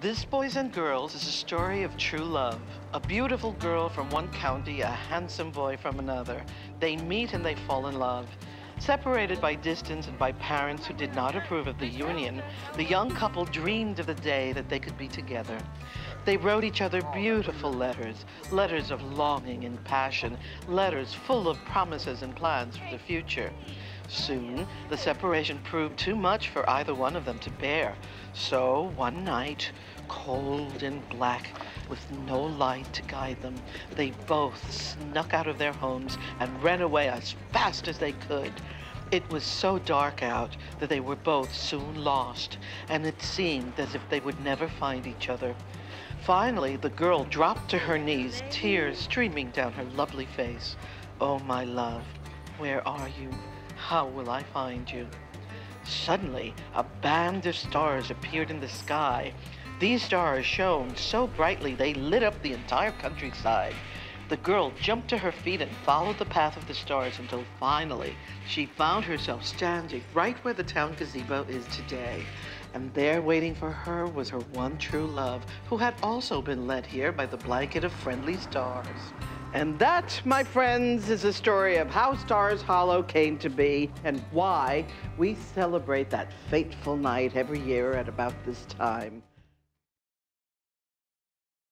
This, boys and girls, is a story of true love. A beautiful girl from one county, a handsome boy from another. They meet and they fall in love. Separated by distance and by parents who did not approve of the union, the young couple dreamed of the day that they could be together. They wrote each other beautiful letters, letters of longing and passion, letters full of promises and plans for the future. Soon, the separation proved too much for either one of them to bear. So, one night, cold and black, with no light to guide them, they both snuck out of their homes and ran away as fast as they could. It was so dark out that they were both soon lost, and it seemed as if they would never find each other. Finally, the girl dropped to her knees, tears streaming down her lovely face. Oh, my love, where are you? How will I find you? Suddenly, a band of stars appeared in the sky. These stars shone so brightly they lit up the entire countryside. The girl jumped to her feet and followed the path of the stars until finally she found herself standing right where the town gazebo is today. And there waiting for her was her one true love, who had also been led here by the blanket of friendly stars. And that, my friends, is a story of how Stars Hollow came to be and why we celebrate that fateful night every year at about this time.